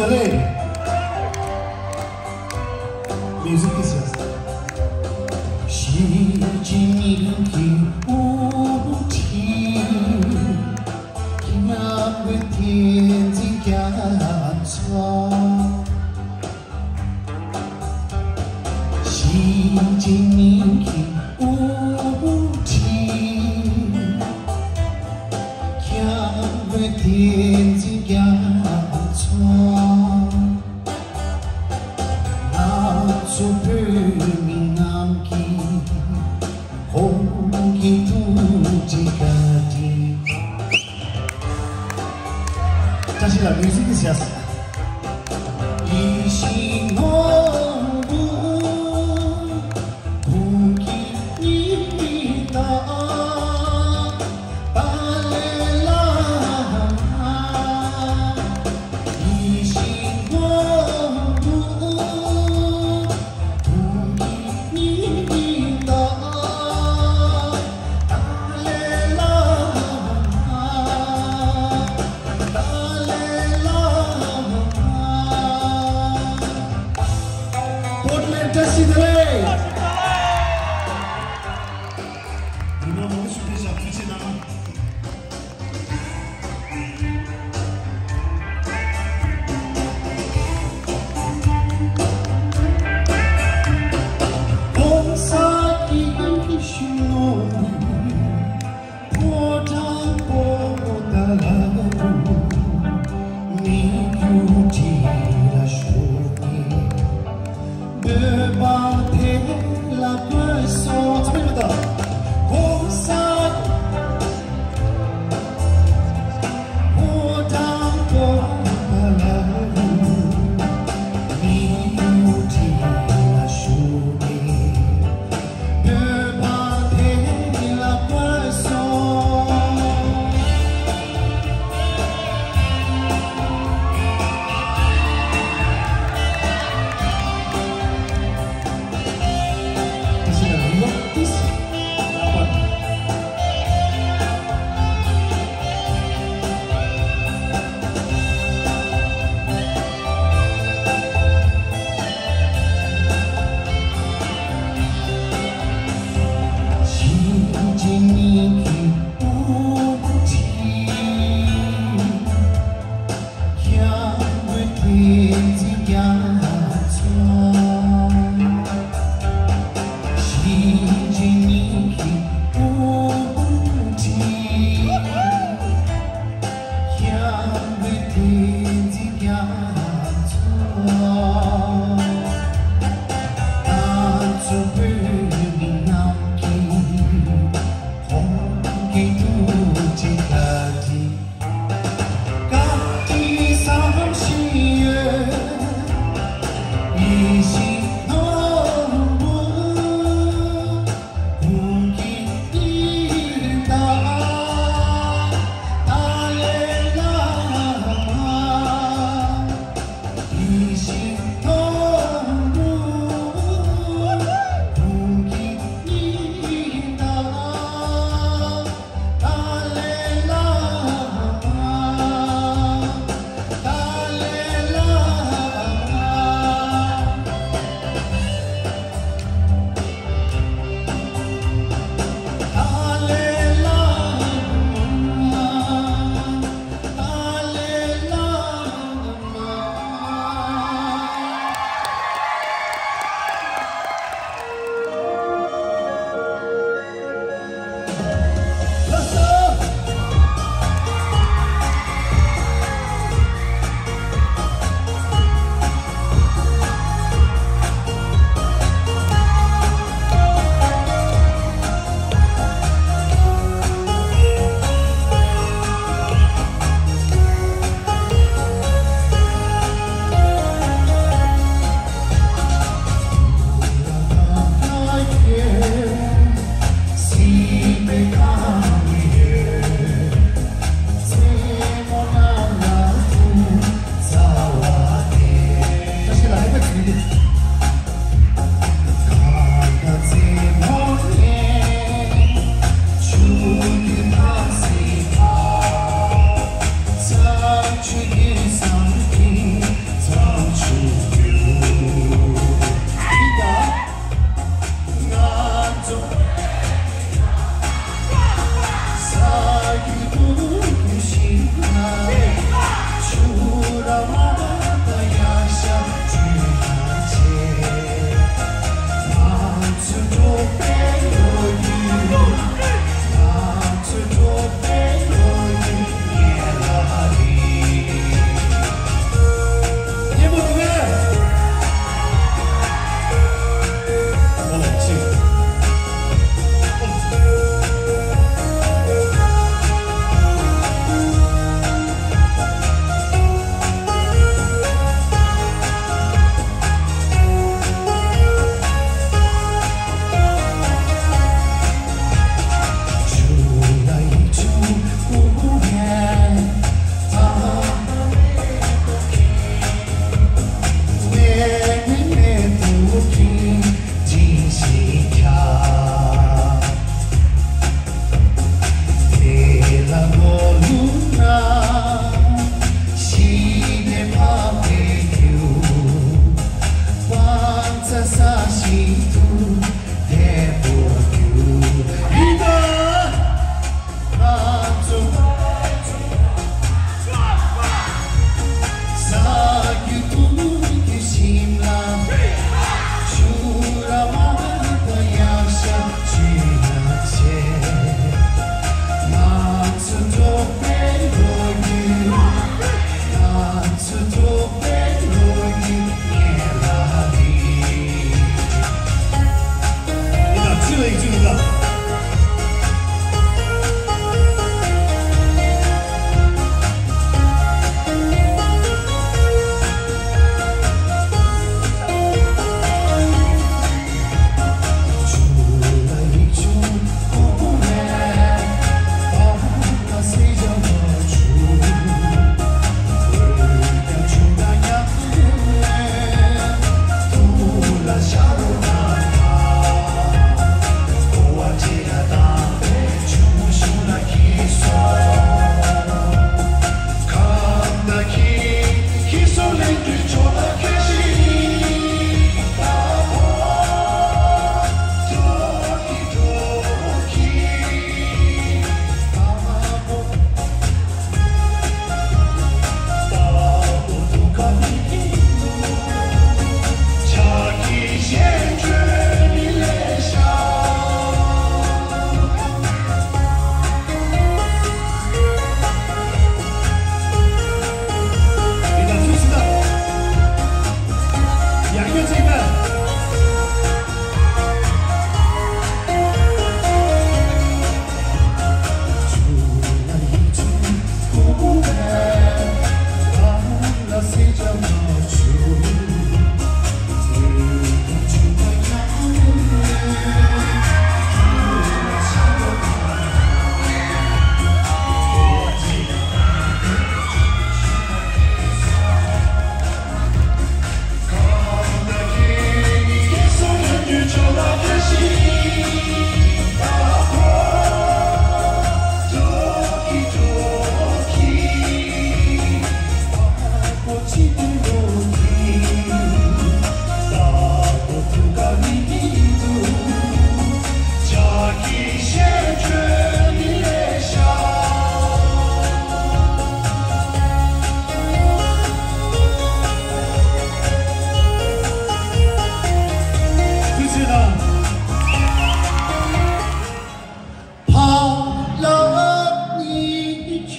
Monterrey. see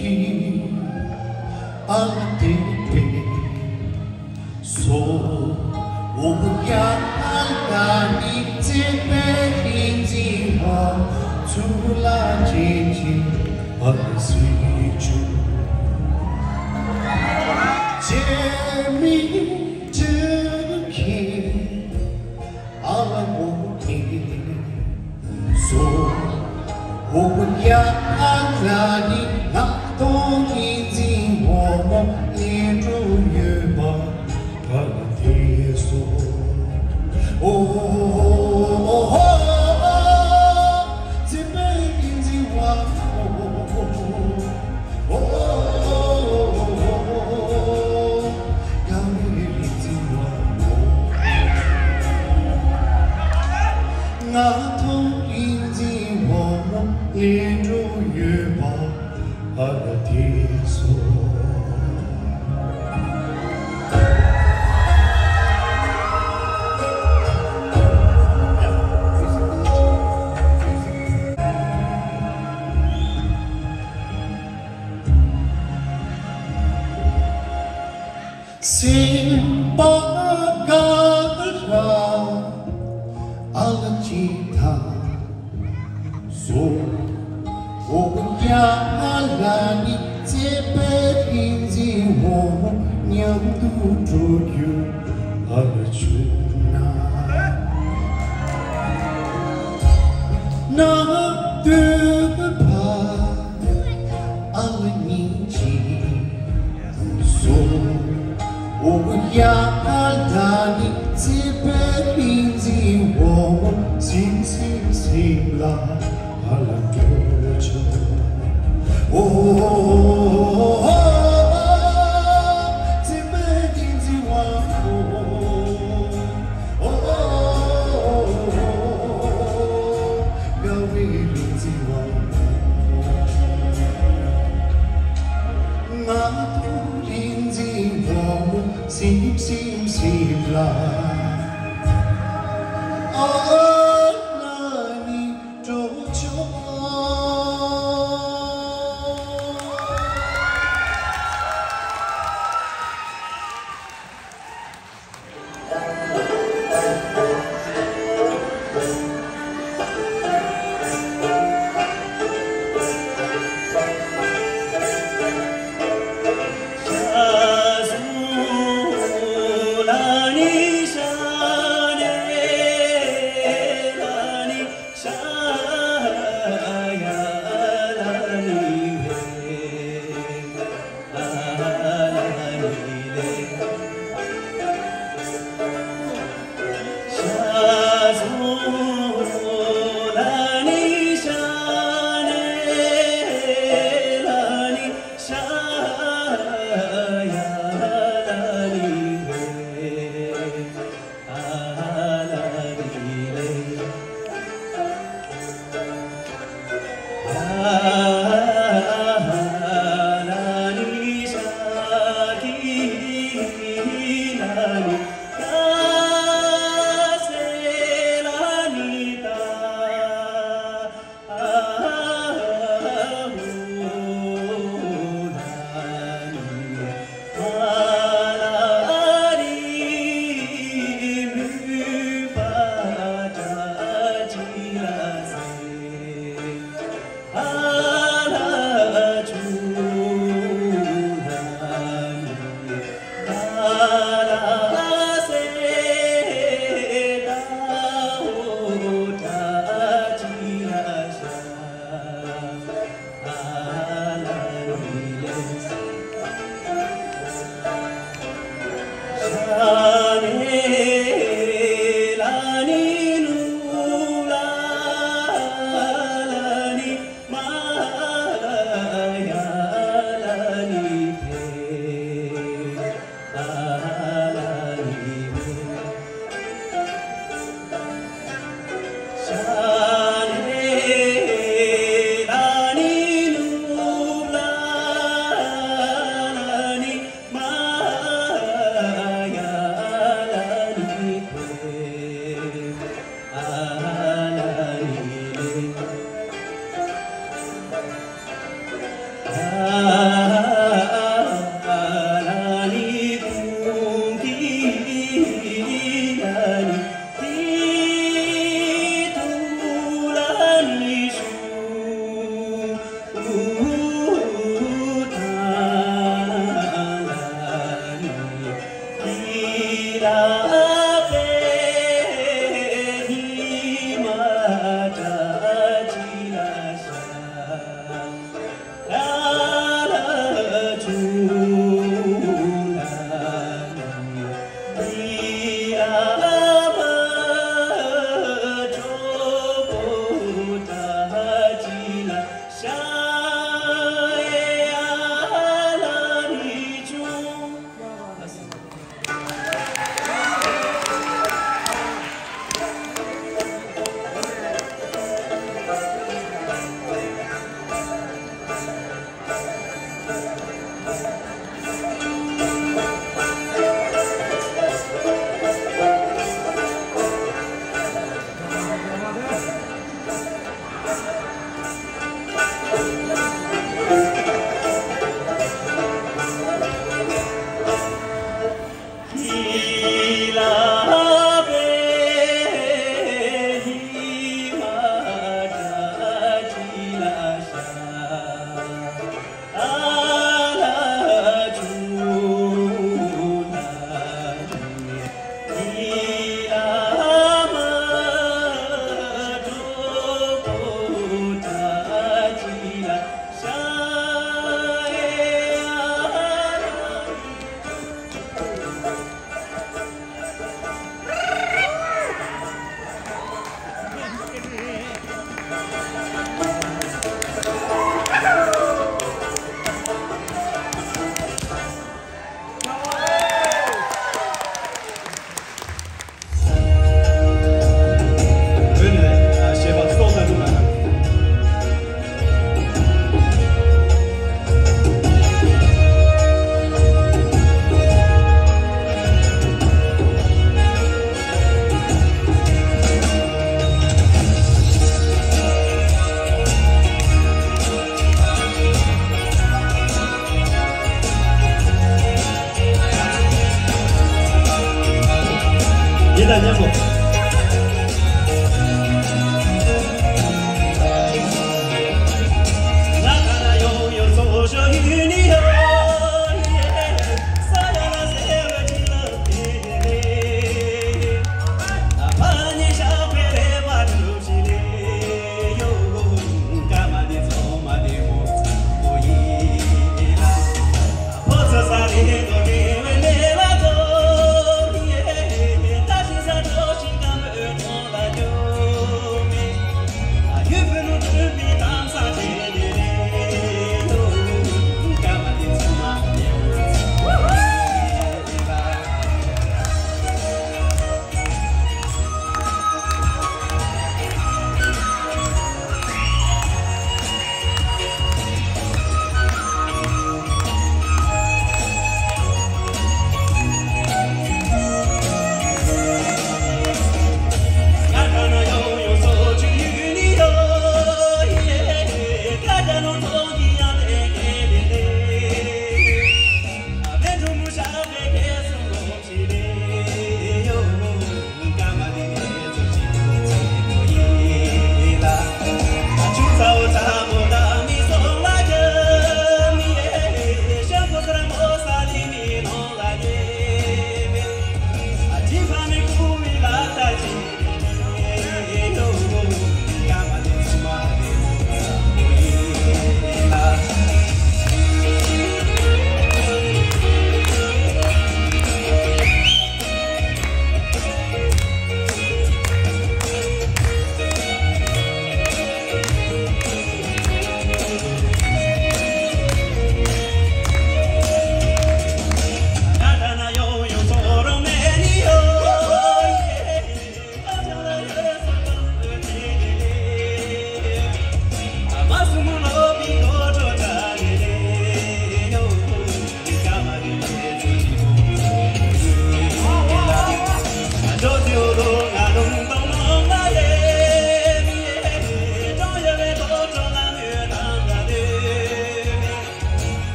geçti Antep'e Soğuk yanlardan intime intihar Tuğla çiçi arası için Cemil Türkiye Alamotin Soğuk yanlardan intihar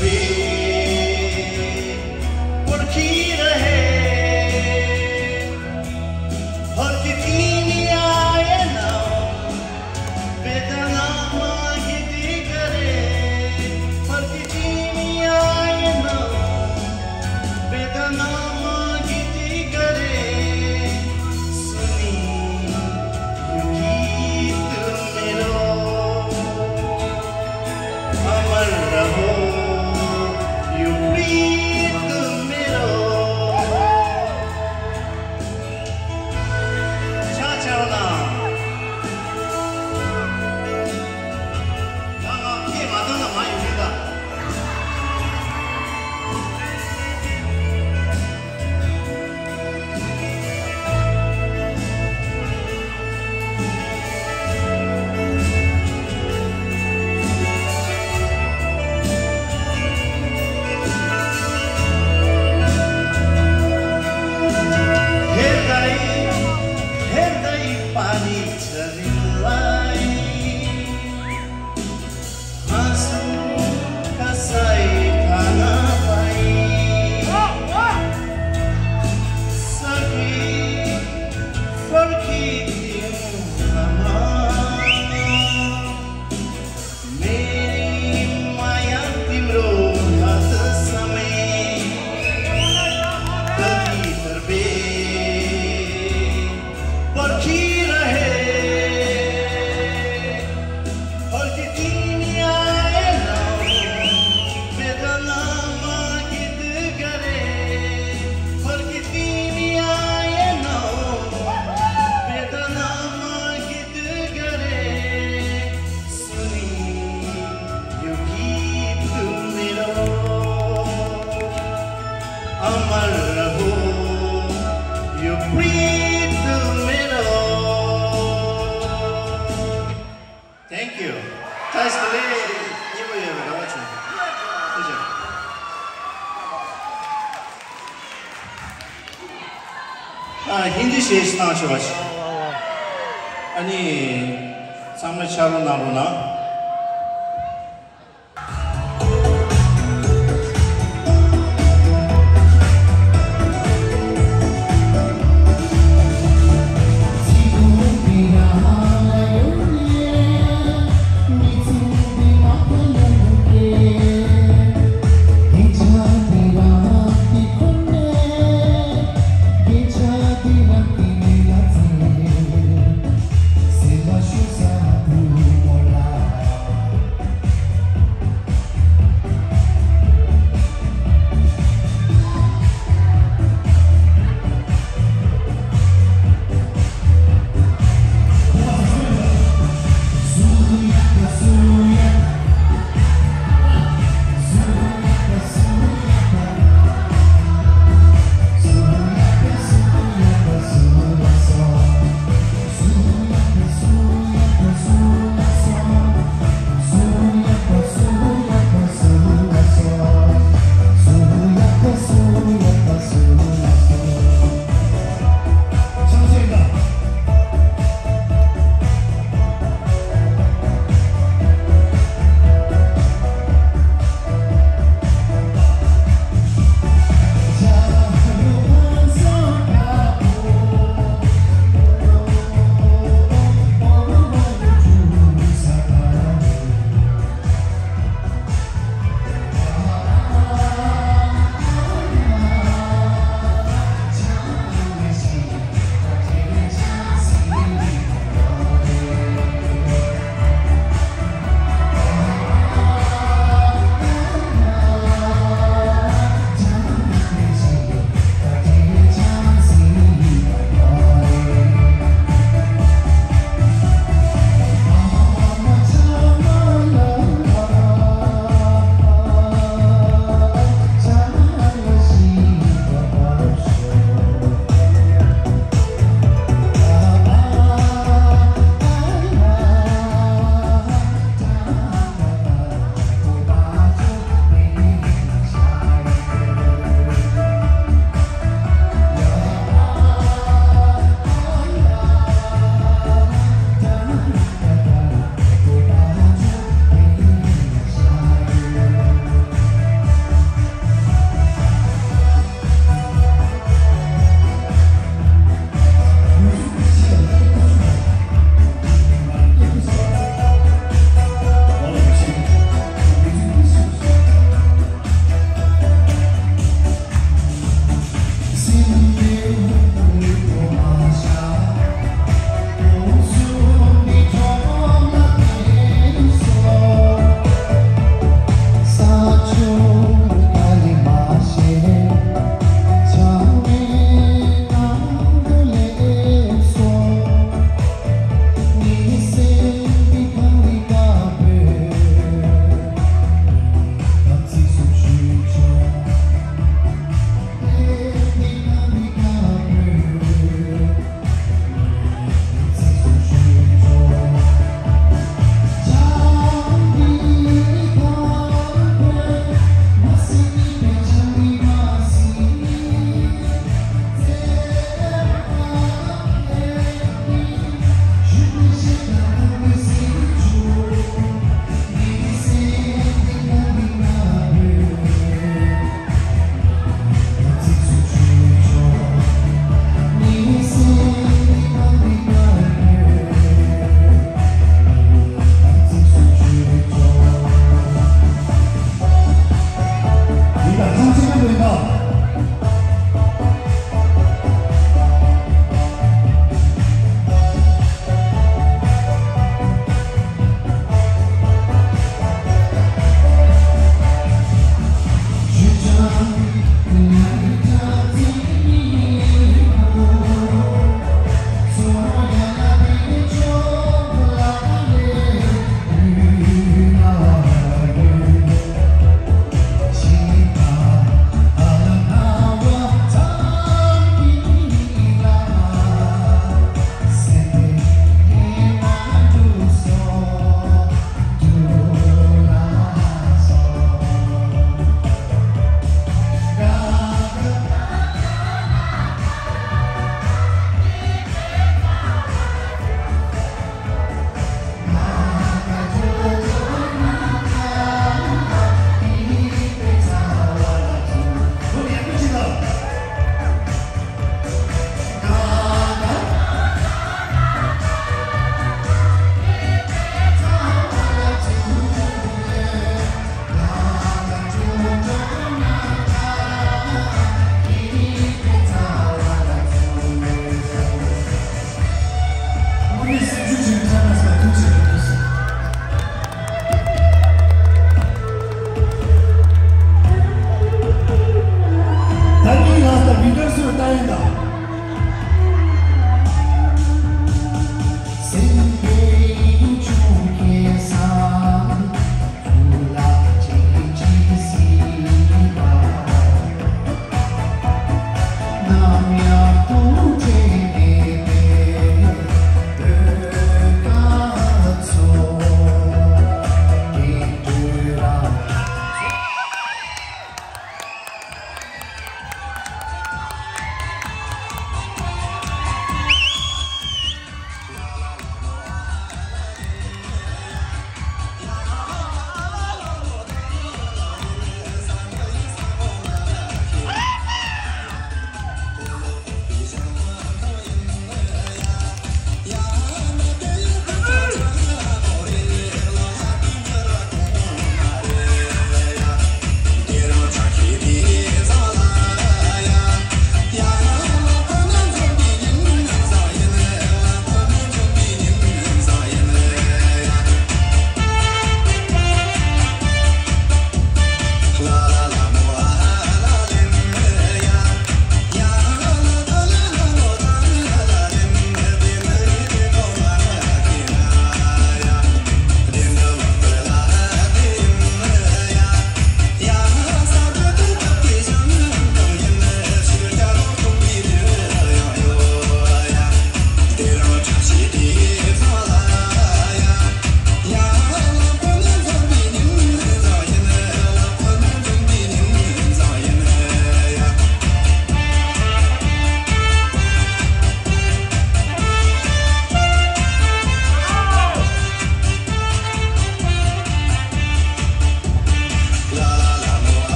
be. ಮಾಡೋಣ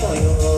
放油啊